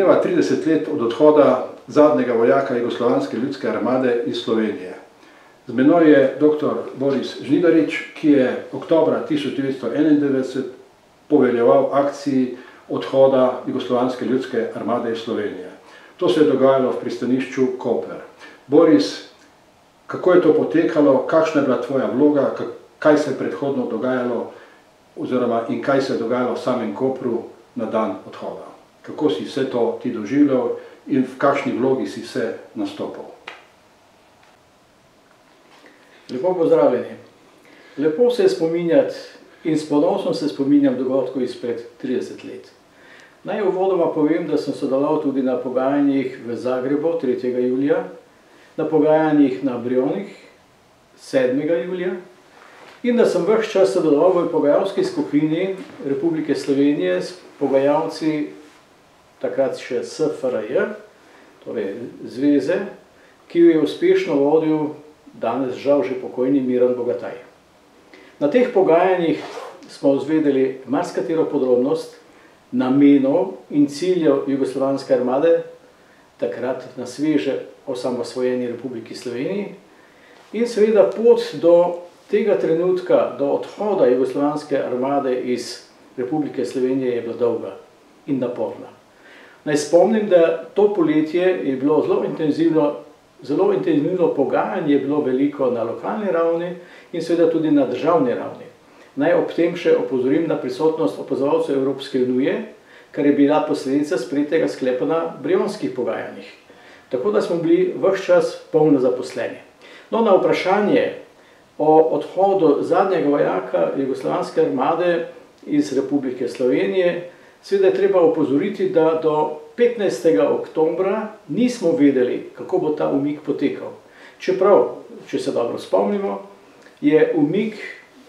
mineva 30 let od odhoda zadnjega vojaka Jugoslovanske ljudske armade iz Slovenije. Z menoj je dr. Boris Žnidarič, ki je oktobra 1991 poveljeval akciji odhoda Jugoslovanske ljudske armade iz Slovenije. To se je dogajalo v pristanišču Koper. Boris, kako je to potekalo, kakšna je bila tvoja vloga, kaj se je predhodno dogajalo oziroma in kaj se je dogajalo v samem Kopru na dan odhoda? Kako si vse to ti doživljal in v kakšni vlogi si vse nastopal? Lepo pozdravljeni. Lepo se je spominjati in s ponosom se spominjam dogodkov izpred 30 let. Naj uvodoma povem, da sem sodeloval tudi na pogajanjih v Zagrebu 3. julija, na pogajanjih na Brionih 7. julija in da sem vse čas sodeloval v pogajalski skupini Republike Slovenije s pogajalci takrat še SFRJ, torej zveze, ki jo je uspešno vodil danes žal že pokojni Miran Bogataj. Na teh pogajanjih smo izvedeli marsikatero podrobnost, namenov in ciljev Jugoslovanske armade, takrat na sveže osamosvojeni Republiki Sloveniji. In seveda pot do tega trenutka, do odhoda Jugoslovanske armade iz Republike Slovenije je bila dolga in naporna. Naj spomnim, da to poletje je bilo zelo intenzivno, zelo intenzivno pogajanje, je bilo veliko na lokalni ravni in seveda tudi na državni ravni. Naj ob tem še opozorim na prisotnost opozovalcev Evropske unije, kar je bila posledica sprejetega sklepa na brionskih pogajanjih. Tako da smo bili vse čas polno zaposleni. No, na vprašanje o odhodu zadnjega vojaka Jugoslovanske armade iz Republike Slovenije, seveda je treba opozoriti, da do 15. oktobra nismo vedeli, kako bo ta umik potekal. Čeprav, če se dobro spomnimo, je umik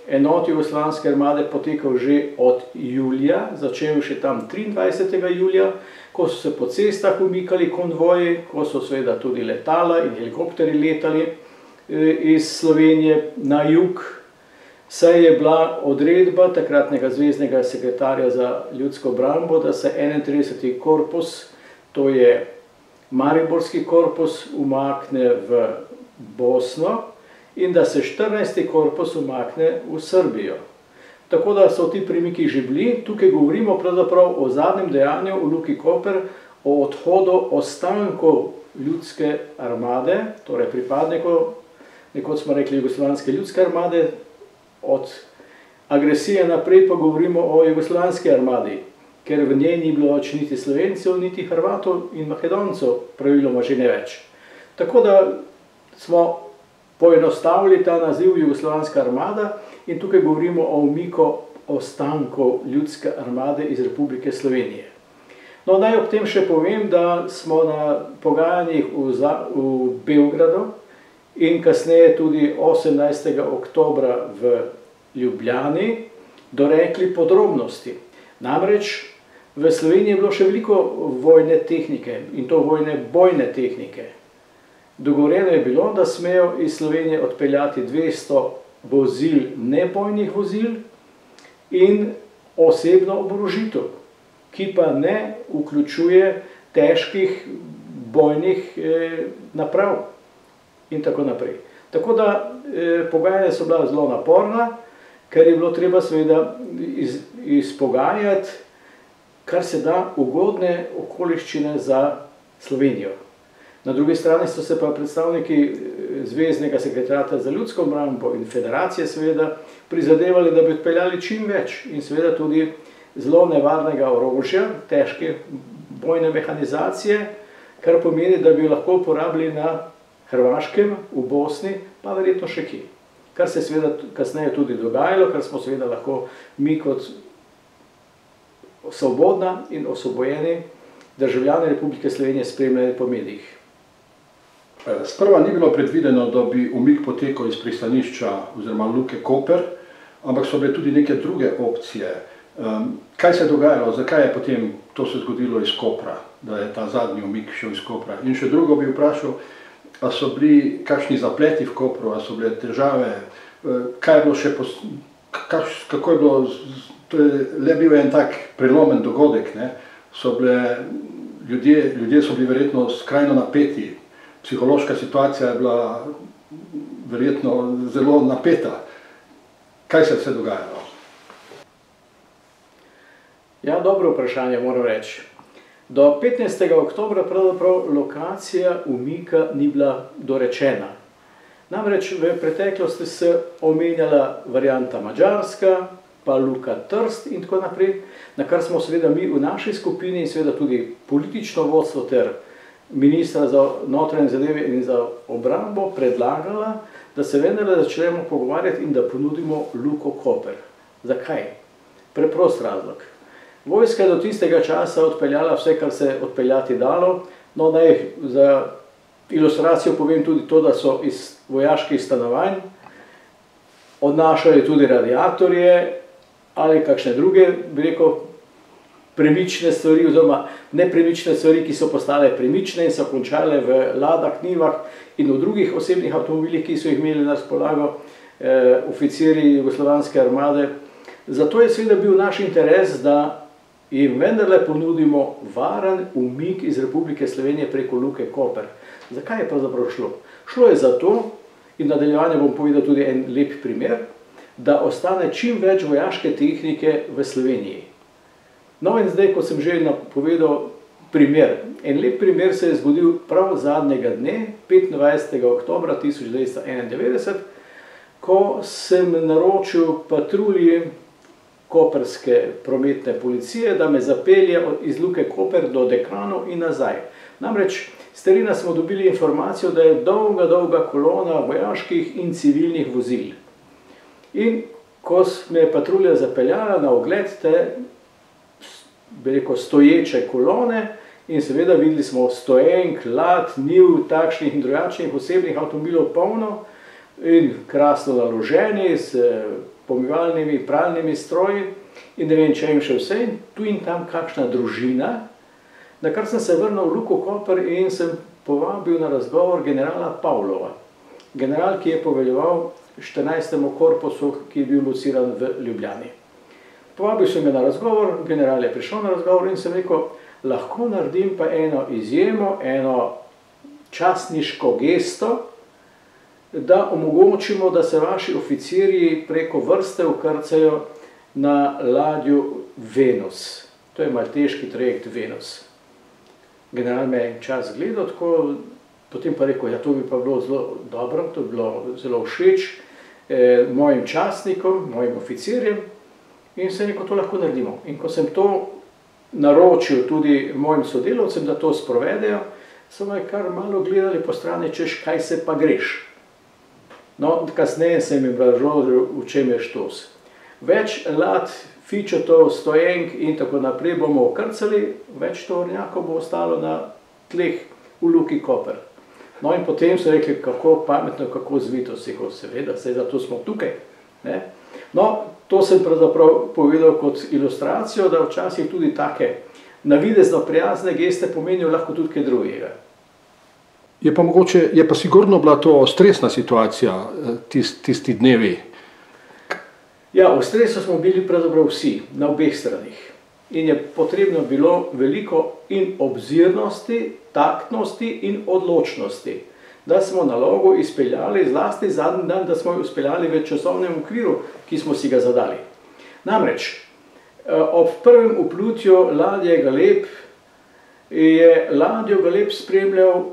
enot Jugoslavijske armade potekal že od julija, začel še tam 23. julija, ko so se po cestah umikali konvoji, ko so seveda tudi letala in helikopteri letali eh, iz Slovenije na jug, saj je bila odredba takratnega zvezdnega sekretarja za ljudsko brambo, da se 31. korpus, to je Mariborski korpus, umakne v Bosno, in da se 14. korpus umakne v Srbijo. Tako da so ti premiki že bili, tukaj govorimo pravzaprav o zadnjem dejanju v Luki Koper, o odhodu ostankov ljudske armade, torej pripadnikov, nekoč smo rekli jugoslovanske ljudske armade, od agresije naprej pa govorimo o jugoslovanski armadi, ker v njej ni bilo več niti slovencev, niti hrvatov in makedoncev, praviloma že ne več. Tako da smo poenostavili ta naziv Jugoslovanska armada in tukaj govorimo o umiku ostankov ljudske armade iz Republike Slovenije. No, naj ob tem še povem, da smo na pogajanjih v, v Belgradu in kasneje tudi 18. oktobra v Ljubljani dorekli podrobnosti. Namreč v Sloveniji je bilo še veliko vojne tehnike in to vojne bojne tehnike. Dogovorjeno je bilo, da smejo iz Slovenije odpeljati 200 vozil, nebojnih vozil in osebno oborožitev, ki pa ne vključuje težkih bojnih eh, naprav in tako naprej. Tako da eh, pogajanja so bila zelo naporna, ker je bilo treba seveda iz, izpogajati kar se da ugodne okoliščine za Slovenijo. Na drugi strani so se pa predstavniki eh, Zvezdnega sekretarata za ljudsko obrambo in federacije seveda prizadevali, da bi odpeljali čim več in seveda tudi zelo nevarnega orožja, težke bojne mehanizacije, kar pomeni, da bi lahko uporabili na Hrvaškem, v Bosni, pa verjetno še kje. Kar se seveda kasneje tudi dogajalo, kar smo seveda lahko mi kot svobodna in osvobojeni državljani Republike Slovenije spremljali po medijih. Eh, sprva ni bilo predvideno, da bi umik potekal iz pristanišča oziroma Luke Koper, ampak so bile tudi neke druge opcije. Kaj se je dogajalo, zakaj je potem to se zgodilo iz Kopra, da je ta zadnji umik šel iz Kopra? In še drugo bi vprašal, a so bili kakšni zapleti v Kopru, a so bile težave, eh, kaj je bilo še, kako je bilo, to je le bil en tak prelomen dogodek, ne? so bile ljudje, ljudje so bili verjetno skrajno napeti, psihološka situacija je bila verjetno zelo napeta. Kaj se je vse dogajalo? Ja, dobro vprašanje, moram reči. Do 15. oktobra pravzaprav lokacija umika ni bila dorečena. Namreč v preteklosti se omenjala varianta Mačarska, pa Luka Trst in tako naprej, na kar smo seveda mi v naši skupini in seveda tudi politično vodstvo ter ministra za notranje zadeve in za obrambo predlagala, da se vendarle začnemo pogovarjati in da ponudimo Luko Koper. Zakaj? Preprost razlog. Vojska je do tistega časa odpeljala vse, kar se je odpeljati dalo, no naj za ilustracijo povem tudi to, da so iz vojaških stanovanj odnašali tudi radiatorje ali kakšne druge, bi rekel, premične stvari oziroma nepremične stvari, ki so postale premične in so končale v ladah, knivah in v drugih osebnih avtomobilih, ki so jih imeli na razpolago eh, oficiri Jugoslovanske armade. Zato je seveda bil naš interes, da jim vendarle ponudimo varen umik iz Republike Slovenije preko Luke Koper. Zakaj je pravzaprav šlo? Šlo je zato, in nadaljevanje bom povedal tudi en lep primer, da ostane čim več vojaške tehnike v Sloveniji. No in zdaj, ko sem že napovedal primer, en lep primer se je zgodil prav zadnjega dne, 25. oktobra 1991, ko sem naročil patrulji koperske prometne policije, da me zapelje iz Luke Koper do Dekranov in nazaj. Namreč, starina smo dobili informacijo, da je dolga, dolga kolona vojaških in civilnih vozil. In ko me je patrulja zapeljala na ogled te, rekel, stoječe kolone, in seveda videli smo stojenk, lad, niv, takšnih in drugačnih osebnih avtomobilov polno in krasno naloženi s pomivalnimi, pralnimi stroji in ne vem, če jim še vse, in tu in tam kakšna družina, na kar sem se vrnil v Luko Koper in sem povabil na razgovor generala Pavlova. General, ki je poveljeval 14. korpusu, ki je bil lociran v Ljubljani. Povabil sem ga na razgovor, general je prišel na razgovor in sem rekel, lahko naredim pa eno izjemo, eno častniško gesto, da omogočimo, da se vaši oficirji preko vrste ukrcajo na ladju Venus. To je malteški trajekt Venus. General me je čas gledal tako, potem pa rekel, ja to bi pa bilo zelo dobro, to bi bilo zelo všeč eh, mojim častnikom, mojim oficirjem in se rekel, to lahko naredimo. In ko sem to naročil tudi mojim sodelovcem, da to sprovedejo, so me kar malo gledali po strani, češ kaj se pa greš. No, kasneje sem jim razložil, v čem je štos. Več lat, fičotov, stojenk in tako naprej bomo okrcali, več tovornjakov bo ostalo na tleh v Luki Koper. No in potem so rekli, kako pametno, kako zvito si ho, seveda, saj zato smo tukaj. Ne? No, to sem pravzaprav povedal kot ilustracijo, da včasih tudi take navidezno prijazne geste pomenijo lahko tudi kaj drugega. Je pa mogoče, je pa sigurno bila to stresna situacija eh, tist, tisti dnevi. Ja, v stresu smo bili pravzaprav vsi, na obeh stranih. In je potrebno bilo veliko in obzirnosti, taktnosti in odločnosti, da smo nalogo izpeljali, zlasti zadnji dan, da smo jo izpeljali v časovnem okviru, ki smo si ga zadali. Namreč, eh, ob prvem uplutju ladje Galeb je ladjo Galeb spremljal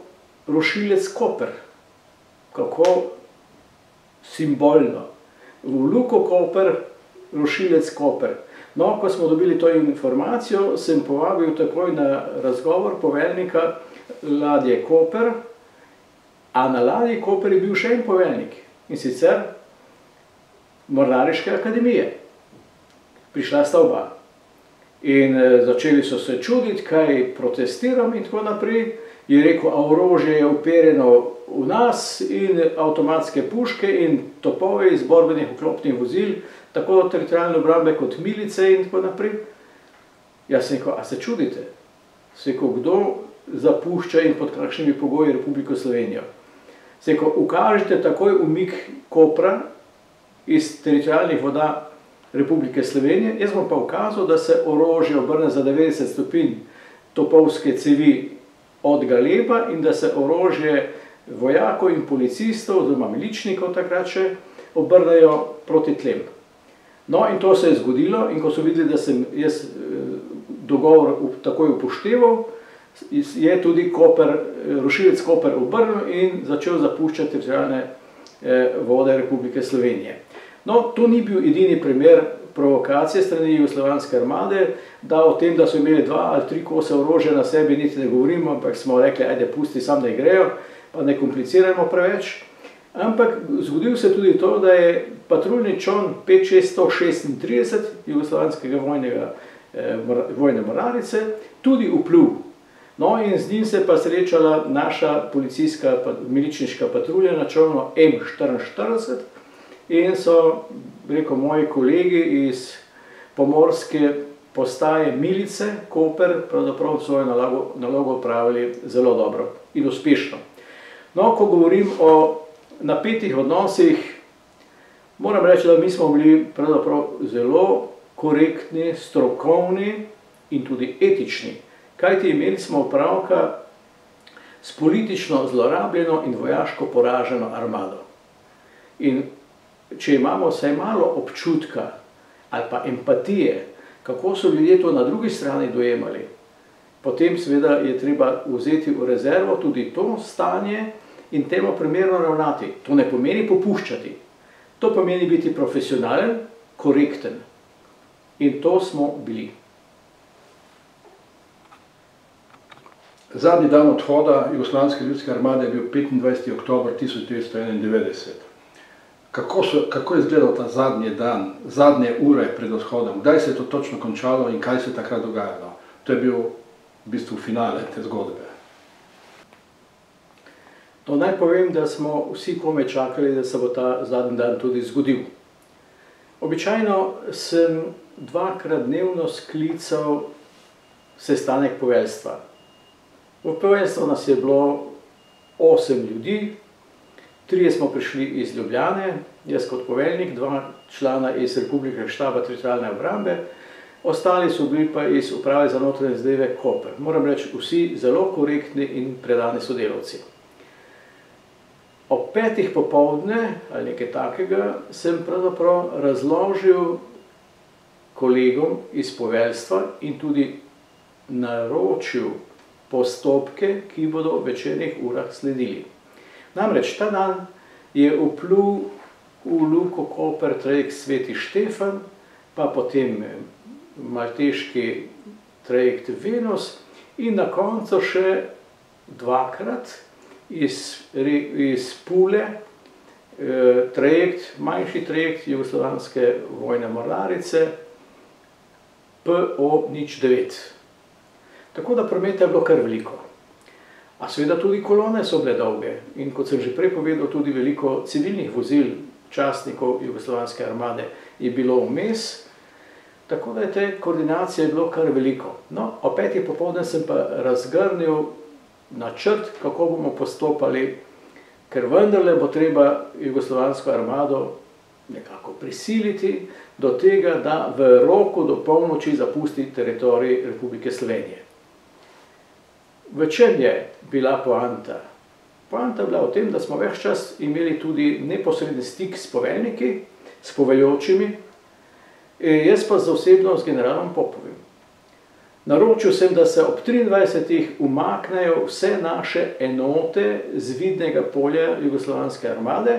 rušilec Koper. Kako simbolno. V Luko Koper, rušilec Koper. No, ko smo dobili to informacijo, sem povabil takoj na razgovor poveljnika ladje Koper, a na ladji Koper je bil še en poveljnik in sicer Mornariške akademije. Prišla sta oba. In eh, začeli so se čuditi, kaj protestiram in tako naprej je rekel, a orožje je uperjeno v nas in avtomatske puške in topove iz borbenih oklopnih vozil, tako teritorijalne obrambe kot milice in tako naprej. Jaz sem rekel, a se čudite? Se rekel, kdo zapušča in pod kakšnimi pogoji Republiko Slovenijo? Se rekel, ukažite takoj umik Kopra iz teritorijalnih voda Republike Slovenije, jaz bom pa ukazal, da se orožje obrne za 90 stopinj topovske cevi od galeba in da se orožje vojakov in policistov, oziroma miličnikov takrat še, obrnejo proti tlem. No, in to se je zgodilo, in ko so videli, da sem jaz dogovor takoj upošteval, je tudi Koper, rušilec Koper obrnil in začel zapuščati teritorijalne vode Republike Slovenije. No, to ni bil edini primer provokacije strani Jugoslovanske armade, da o tem, da so imeli dva ali tri kose orožja na sebi, niti ne govorimo, ampak smo rekli, ajde, pusti sam, da grejo, pa ne komplicirajmo preveč. Ampak zgodilo se tudi to, da je patruljni čon 5636 jugoslovanskega vojnega, vojne mornarice tudi vplul. No, in z njim se pa srečala naša policijska miličniška patrulja na čolnu M44 in so, rekel, moji kolegi iz pomorske postaje milice Koper pravzaprav svojo nalogo, nalogo opravili zelo dobro in uspešno. No, ko govorim o napetih odnosih, moram reči, da mi smo bili pravzaprav zelo korektni, strokovni in tudi etični. Kajti imeli smo opravka s politično zlorabljeno in vojaško poraženo armado. In če imamo vsaj malo občutka ali pa empatije, kako so ljudje to na drugi strani dojemali, potem seveda je treba vzeti v rezervo tudi to stanje in temu primerno ravnati. To ne pomeni popuščati. To pomeni biti profesionalen, korekten. In to smo bili. Zadnji dan odhoda Jugoslovanske ljudske armade je bil 25. oktober 1991. Kako, so, kako je izgledal ta zadnji dan, zadnje ure pred odhodom? Kdaj se je to točno končalo in kaj se je takrat dogajalo? To je bil v bistvu finale te zgodbe. No, naj povem, da smo vsi kome čakali, da se bo ta zadnji dan tudi zgodil. Običajno sem dvakrat dnevno sklical sestanek poveljstva. V poveljstvu nas je bilo osem ljudi, trije smo prišli iz Ljubljane, jaz kot poveljnik, dva člana iz Republike štaba teritorijalne obrambe, ostali so bili pa iz uprave za notranje zadeve Koper. Moram reči, vsi zelo korektni in predani sodelavci. Ob petih popovdne ali nekaj takega sem pravzaprav razložil kolegom iz poveljstva in tudi naročil postopke, ki bodo v večernih urah sledili. Namreč ta dan je vplul v Luko Koper trajekt Sveti Štefan, pa potem malteški trajekt Venus in na koncu še dvakrat iz, iz Pule trajekt, manjši trajekt Jugoslovanske vojne mornarice PO09. Tako da prometa je bilo kar veliko. A seveda tudi kolone so bile dolge in kot sem že prej povedal, tudi veliko civilnih vozil, častnikov Jugoslovanske armade je bilo vmes, tako da je te koordinacije bilo kar veliko. No, o petih popovdne sem pa razgrnil načrt, kako bomo postopali, ker vendarle bo treba Jugoslovansko armado nekako prisiliti do tega, da v roku do polnoči zapusti teritorij Republike Slovenije. V čem je bila poanta? Poanta je bila v tem, da smo več čas imeli tudi neposredni stik s poveljniki, s poveljočimi, jaz pa z osebno s generalom Popovim. Naročil sem, da se ob 23. umaknejo vse naše enote z vidnega polja Jugoslovanske armade,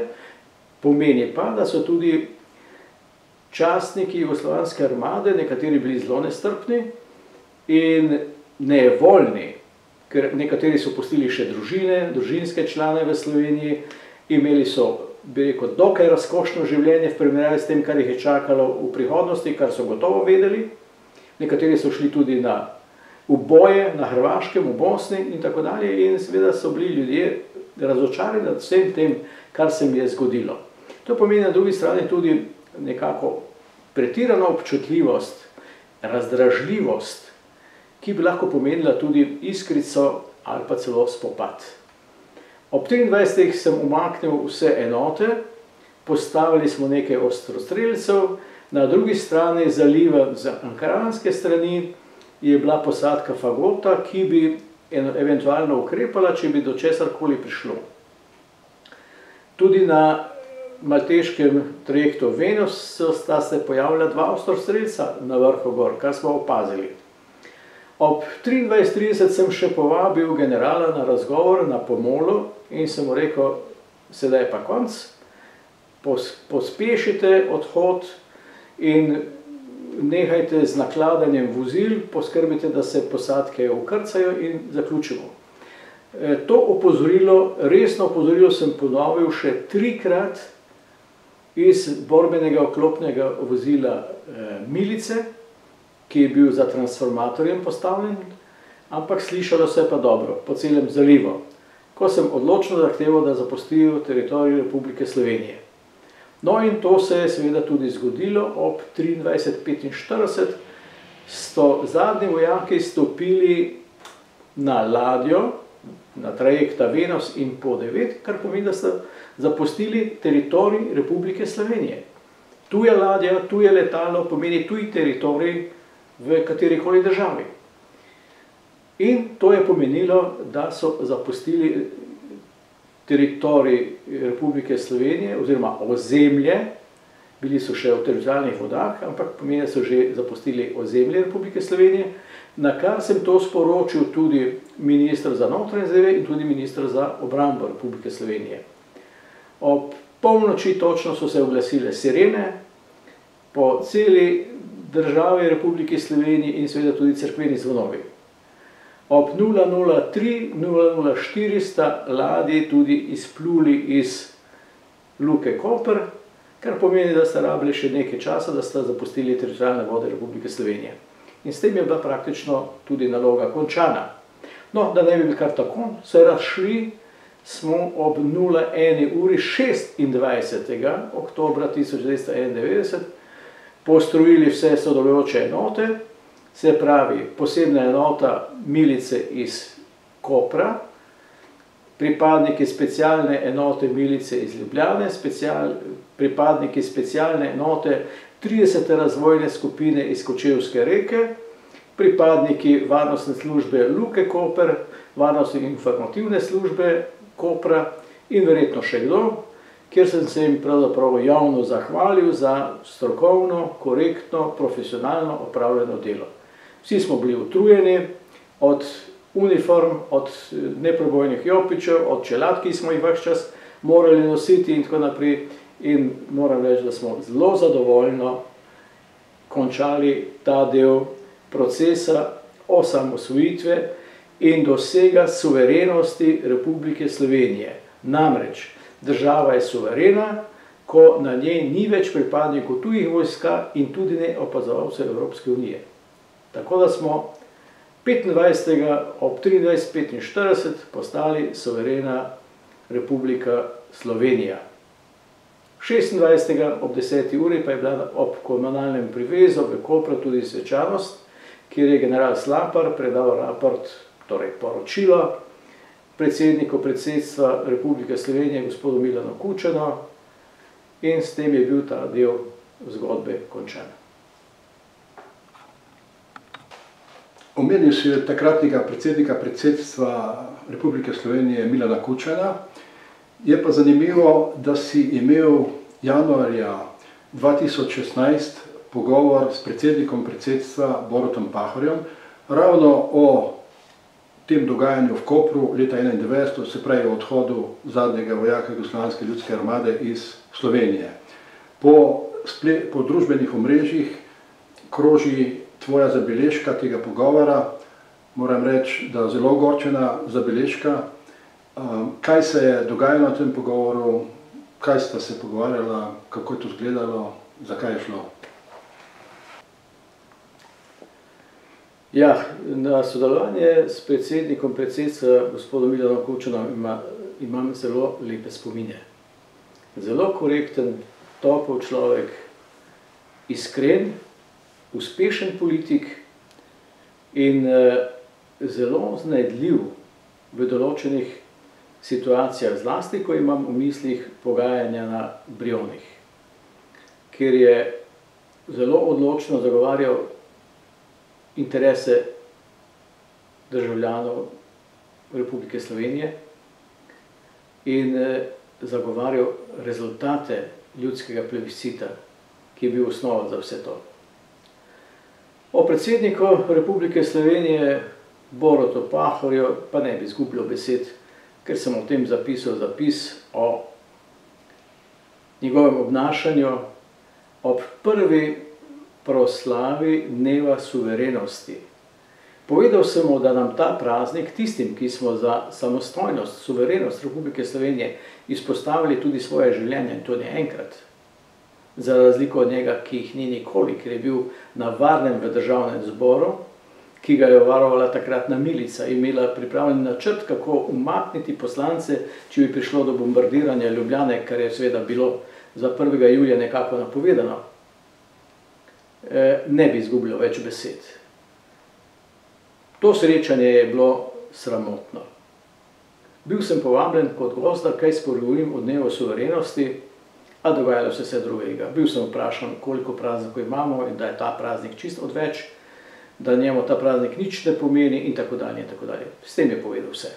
pomeni pa, da so tudi častniki Jugoslovanske armade, nekateri bili zelo nestrpni in nevoljni, ker nekateri so pustili še družine, družinske člane v Sloveniji, imeli so, bi rekel, dokaj razkošno življenje v primerjavi s tem, kar jih je čakalo v prihodnosti, kar so gotovo vedeli. Nekateri so šli tudi na uboje na Hrvaškem, v Bosni in tako dalje in seveda so bili ljudje razočarani nad vsem tem, kar se mi je zgodilo. To pomeni na drugi strani tudi nekako pretirano občutljivost, razdražljivost, ki bi lahko pomenila tudi iskrico ali pa celo spopad. Ob 23. sem umaknil vse enote, postavili smo nekaj ostrostrelcev, na drugi strani zaliva z ankaranske strani je bila posadka Fagota, ki bi eventualno ukrepala, če bi do česar koli prišlo. Tudi na malteškem trajektu Venus sta se pojavila dva ostrostrelca na vrhu gor, kar smo opazili. Ob 23.30 sem še povabil generala na razgovor na pomolu in sem mu rekel, sedaj je pa konc, pospešite odhod in nehajte z nakladanjem vozil, poskrbite, da se posadke ukrcajo in zaključimo. E, to opozorilo, resno opozorilo sem ponovil še trikrat iz borbenega oklopnega vozila e, Milice, ki je bil za transformatorjem postavljen, ampak slišalo se pa dobro, po celem zalivu, ko sem odločno zahteval, da zapustijo teritorij Republike Slovenije. No in to se je seveda tudi zgodilo ob 23.45, so zadnji vojaki stopili na ladjo, na trajekta Venus in po 9, kar pomeni, da so zapustili teritorij Republike Slovenije. Tuja ladja, tuje letalo pomeni tuji teritorij v katerikoli državi. In to je pomenilo, da so zapustili teritorij Republike Slovenije oziroma ozemlje, bili so še v teritorijalnih vodah, ampak pomeni, da so že zapustili ozemlje Republike Slovenije, na kar sem to sporočil tudi ministr za notranje zadeve in tudi ministr za obrambo Republike Slovenije. Ob polnoči točno so se oglasile sirene po celi državi Republike Slovenije in seveda tudi crkveni zvonovi. Ob 003, 004 sta ladji tudi izpluli iz Luke Koper, kar pomeni, da sta rabili še nekaj časa, da sta zapustili teritorijalne vode Republike Slovenije. In s tem je bila praktično tudi naloga končana. No, da ne bi bil kar tako, se razšli smo ob 01. uri 26. oktobra 1991 postrojili vse sodelujoče enote, se pravi posebna enota milice iz Kopra, pripadniki specialne enote milice iz Ljubljane, special, pripadniki specialne enote 30. razvojne skupine iz Kočevske reke, pripadniki varnostne službe Luke Koper, varnostne informativne službe Kopra in verjetno še kdo, kjer sem se jim pravzaprav javno zahvalil za strokovno, korektno, profesionalno opravljeno delo. Vsi smo bili utrujeni od uniform, od neprobojnih jopičev, od čelad, ki smo jih več čas morali nositi in tako naprej. In moram reči, da smo zelo zadovoljno končali ta del procesa osamosvojitve in dosega suverenosti Republike Slovenije. Namreč država je suverena, ko na njej ni več pripadnikov tujih vojska in tudi ne opazovalcev Evropske unije. Tako da smo 25. ob 23.45 postali suverena Republika Slovenija. 26. ob 10. uri pa je bila ob komunalnem privezu v Kopru tudi svečanost, kjer je general Slapar predal raport, torej poročilo predsedniku predsedstva Republike Slovenije, gospodu Milano Kučano, in s tem je bil ta del zgodbe končan. Omenil si takratnega predsednika predsedstva Republike Slovenije Milana Kučana. Je pa zanimivo, da si imel januarja 2016 pogovor s predsednikom predsedstva Borutom Pahorjem ravno o tem dogajanju v Kopru leta 1991, se pravi o odhodu zadnjega vojaka Jugoslavijske ljudske armade iz Slovenije. Po, po družbenih omrežjih kroži tvoja zabeležka tega pogovora, moram reči, da zelo ogorčena zabeležka. Um, kaj se je dogajalo na tem pogovoru, kaj sta se pogovarjala, kako je to izgledalo, zakaj je šlo? Ja, na sodelovanje s predsednikom predsedstva, gospodom Milanom Kučanom, ima, imam zelo lepe spominje. Zelo korekten, topel človek, iskren, uspešen politik in eh, zelo znajdljiv v določenih situacijah, zlasti, ko imam v mislih pogajanja na Brionih, kjer je zelo odločno zagovarjal interese državljanov Republike Slovenije in zagovarjal rezultate ljudskega plebiscita, ki je bil osnova za vse to. O predsedniku Republike Slovenije, Borutu Pahorju, pa ne bi izgubljal besed, ker sem o tem zapisal zapis o njegovem obnašanju ob prvi proslavi dneva suverenosti. Povedal sem mu, da nam ta praznik, tistim, ki smo za samostojnost, suverenost Republike Slovenije izpostavili tudi svoje življenje, in to ne enkrat, za razliko od njega, ki jih ni nikoli, ker je bil na varnem v državnem zboru, ki ga je varovala takratna milica, imela pripravljen načrt, kako umakniti poslance, če bi prišlo do bombardiranja Ljubljane, kar je seveda bilo za 1. julija nekako napovedano. Ne bi izgubljal več besed. To srečanje je bilo sramotno. Bil sem povabljen kot gost, da kaj spregovorim o dnevu suverenosti, a dogajalo se vse drugega. Bil sem vprašan, koliko praznikov imamo in da je ta praznik čisto odveč, da njemu ta praznik nič ne pomeni in tako dalje in tako dalje. S tem je povedal vse.